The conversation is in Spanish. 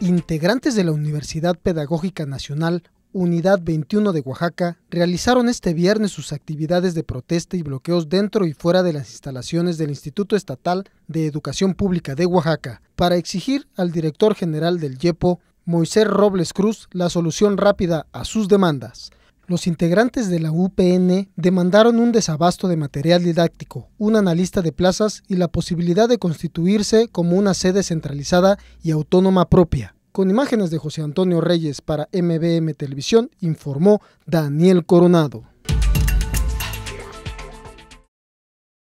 Integrantes de la Universidad Pedagógica Nacional, Unidad 21 de Oaxaca, realizaron este viernes sus actividades de protesta y bloqueos dentro y fuera de las instalaciones del Instituto Estatal de Educación Pública de Oaxaca, para exigir al director general del YEPO, Moisés Robles Cruz, la solución rápida a sus demandas. Los integrantes de la UPN demandaron un desabasto de material didáctico, un analista de plazas y la posibilidad de constituirse como una sede centralizada y autónoma propia. Con imágenes de José Antonio Reyes para MBM Televisión, informó Daniel Coronado.